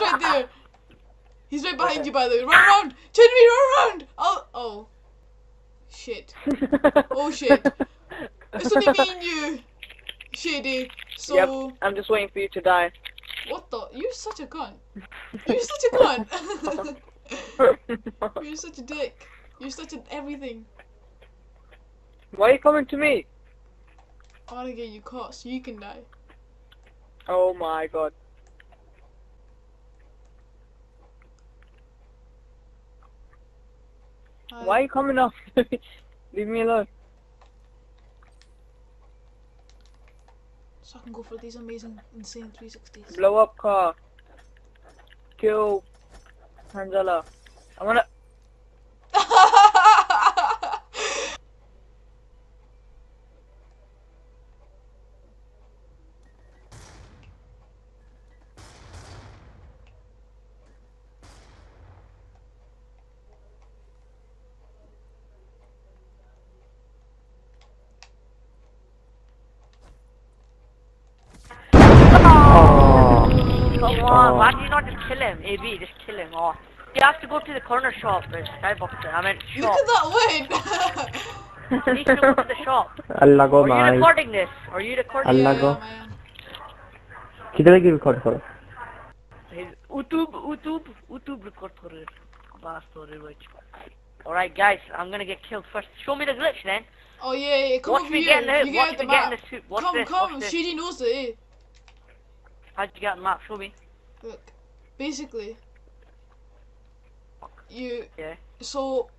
right there. He's right behind you, by the way. Run around! Chinny, run around! Oh, oh. Shit. Oh shit. It's only me and you. Shady. So, Yep, I'm just waiting for you to die. what the? You're such a cunt. You're such a cunt. You're such a dick. You're such an everything. Why are you coming to me? I wanna get you caught so you can die. Oh my god. Hi. Why are you coming off? Leave me alone. So I can go for these amazing, insane 360s. Blow up car. Kill Angela. I wanna. Oh. Come oh. on, oh. why do you not just kill him? AB, just kill him. Oh. You have to go to the corner shop, it's skyboxer. I mean, shop. You cannot win! you need to go to the shop. Allah go, Are you recording this? Are you recording Allah go. किधर record for us? YouTube, YouTube, YouTube record for it. Bastard, which. Alright, guys, I'm gonna get killed first. Show me the glitch then. Oh, yeah, yeah, come Watch over me here. Get the, you watch get me map. get in the suit. Watch come, this, come, watch this. She knows it. How'd you get the map? Show me. Look, basically, you Yeah. so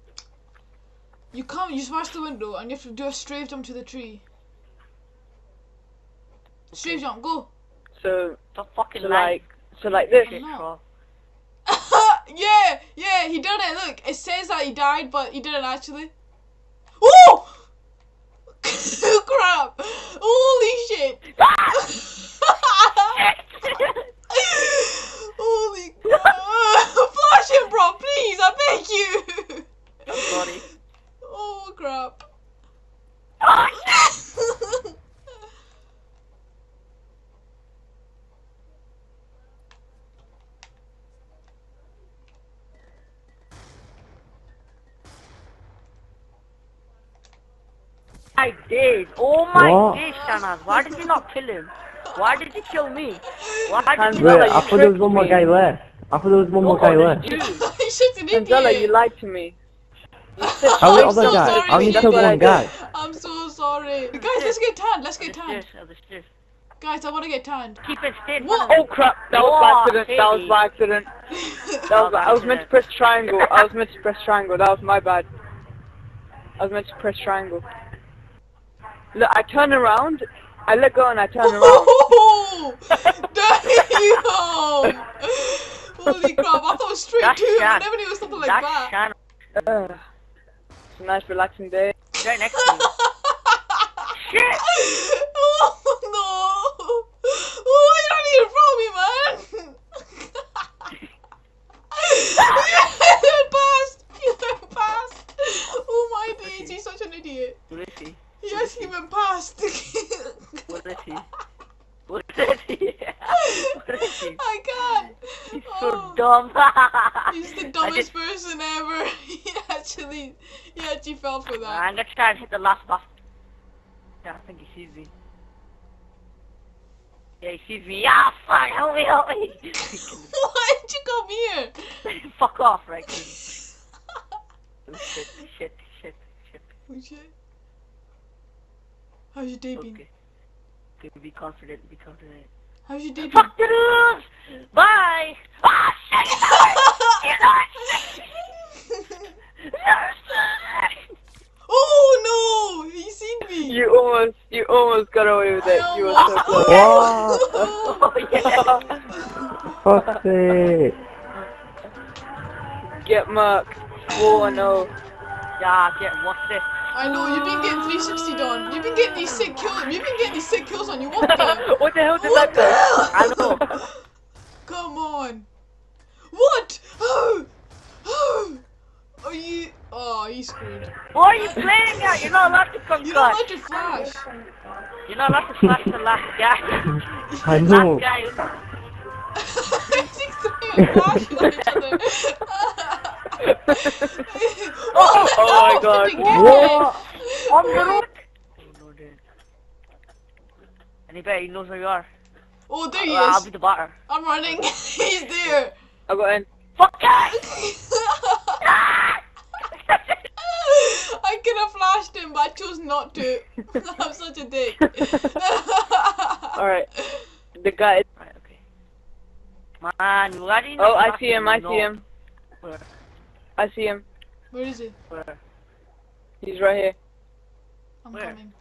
you come, you smash the window, and you have to do a strafe jump to the tree. Strafe jump, go. So, The fucking so line. like, so like this. Shit, No. bro. yeah, yeah, he did it. Look, it says that he died, but he didn't actually. Oh! Crap! Holy shit! Ah! Holy crap! Flash him, bro, please! I beg you! I'm sorry. Oh crap! Oh, I did. Oh my What? days, Shanaz. Why did you not kill him? Why did you kill me? Why did you Angela, Wait, you I thought there was one more guy left. I thought there was one more No, guy there's left. two. He's just an Angela, idiot. you lied to me. How the I'm other so sorry, I only That's killed what I one did. guy. I'm so sorry. Guys, let's get tanned. Let's get Other tanned. stairs, other stairs. Guys, I want to get tanned. Keep it stay What? Oh crap! That was by accident. That was by accident. That was. I was meant to press triangle. I was meant to press triangle. That was my bad. I was meant to press triangle. Look, I turn around. I let go and I turn around. Damn! Holy crap! I thought it was straight That's two. I never knew it was something like That's that. It's a nice relaxing day. Right next. Shit! oh no! Oh, you don't need to throw me, man. you went past. You went past. Oh my days! He's such an idiot. What is he? Yes, he went past. What is he? What is he? What is he? I can't. He's Oh. so dumb. He's the dumbest just- person ever. He actually, he actually fell for that. I'm gonna try and hit the last boss. Yeah, I think he sees me. Yeah, he sees me. Yeah, fuck, help me, help me. Why did you come here? Fuck off, right? Oh, shit, shit, shit, shit. Oh shit. How's your day been? Okay. Okay, be confident, be confident. How's your day been? Fuck the rules! Bye! Ah, shit, you know it! You know it! oh no! He seen me. You almost, you almost got away with it. I You were so almost- close. What? Oh, yeah. Fuck's sake. Get marked. Oh no. Yeah, get, what's this? I know you've been getting 360 done. You've been getting these sick kills. You've been getting these sick kills on you. What the? what the hell did What that the do? hell? I know. Come on. What? Oh, oh. Are you? Oh, he's screwed. What are you playing at? You're not allowed to come You don't back. let your flash. You're not allowed to flash the last guy. I know. Last guy. Six three flashing each other. Oh my God. What? On the road! Oh, no, dude. Any bet he knows where you are? Oh, there he Uh, I'll be the batter. I'm running. He's there. I got in. Fuck guys! I could have flashed him, but I chose not to. I'm such a dick. Alright. The guy. Right, okay. Man, why didn't Oh, I see him. I see him. Where? I see him. Where is he? Where? He's right here. I'm Where? coming.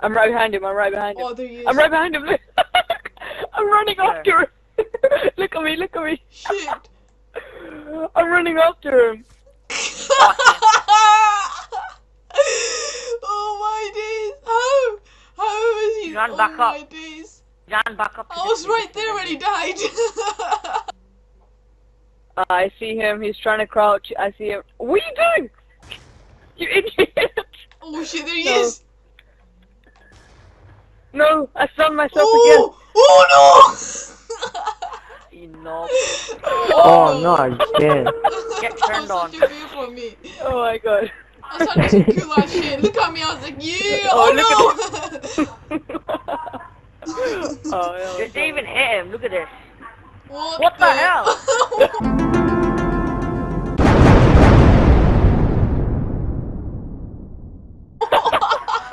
I'm right behind him. I'm right behind him. Oh, there he is. I'm right behind him. Look. I'm running Where? after him. look at me. Look at me. Shit. I'm running after him. oh my days. How? How is he? Run oh back my up. days. Jan, back up. I was right there when he died. Uh, I see him. He's trying to crouch. I see him. What are you doing? You idiot! oh shit, there he No. is. No, I stunned myself Oh, oh no! know. no. Oh, no, again. Get turned on. such a for me. Oh my god. I was trying to do cool ass shit. Look at me, I was like, yeah, Oh, oh, no. oh, yeah. Did they even hit him? Look at this. what, What the hell?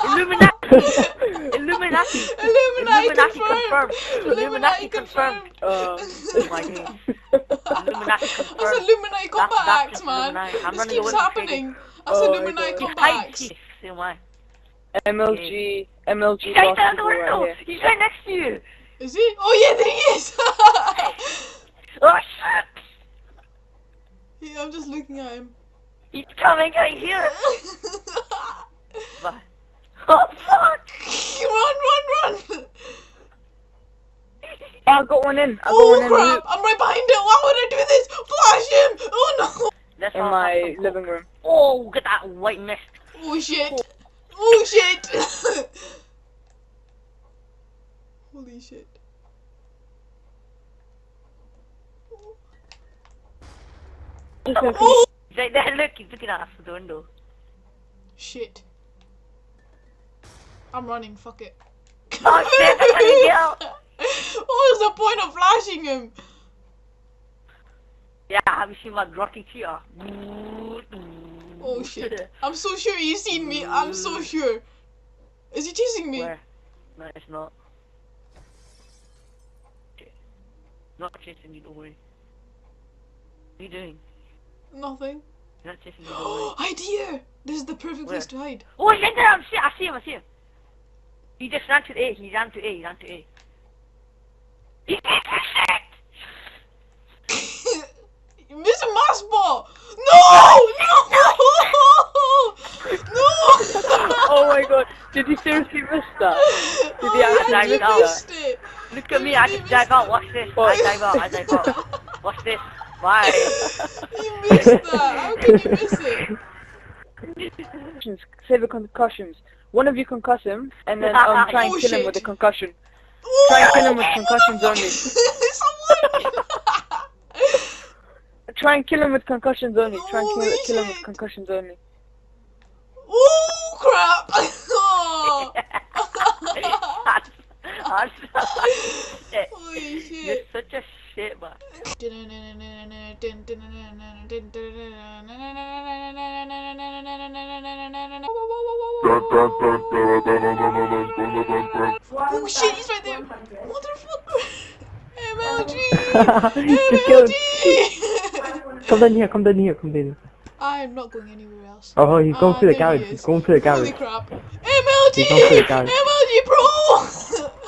Illuminati! Illuminati! Illuminati Illuminati confirmed. confirmed. Illuminati Illuminati confirmed. Uh, Oh my days. Illuminati That's. Illuminati combat That's- that's man. Illuminati. I'm This keeps happening. That's Oh Illuminati God. He's combat tight. acts. He's oh my. MLG, MLG He's right lost there on the people right window. He's right next to you. Is he? Oh yeah, there he is. Oh shit! yeah, I'm just looking at him. He's coming right here. Bye. Oh fuck! run, run, run! Oh, I got one in. I got Oh one in the crap! loop I'm right behind it. Why would I do this? Flash him! Oh Let's in my living room. Oh, look at that white mist. Oh shit! Oh shit! Holy shit! Oh He's right there. Look, he's looking at us through the window. shit! I'm running. Fuck it. Oh shit! I can't get out. was the point of flashing him? Yeah, I have you seen my grotty cheetah? Oh shit! I'm so sure he's seen me. I'm so sure. Is he chasing me? Where? No, it's not. Not chasing you, don't worry. What are you doing? Nothing. You're not chasing worry. Idea! This is the perfect place to hide. Oh, he's in there! I see, I see him, I see him. He just ran to A, he ran to A, he ran to A. He did shit! Mr. Massball! No! No! No! Oh my god, did you seriously miss that? Did he oh, actually miss you it. Look at me, I just dive out, watch this. I dive out, I dive out. Watch this. Bye. You missed that. How could you miss it? Save the concussions. One of you concuss him, and then um, try and Oh, kill him with a concussion. Try and kill him with concussions only. Try and kill him with concussions only. Try and kill, kill him with concussions only. oh crap! Oh shit, he's right there! Motherfucker! MLG! Just kill him. MLG! Come down here, come down here, come down here. I'm not going anywhere else. Oh, he's going Ah, through the he garage. He's going through the garage. Holy crap. MLG! He's going through the garage. MLG Pro!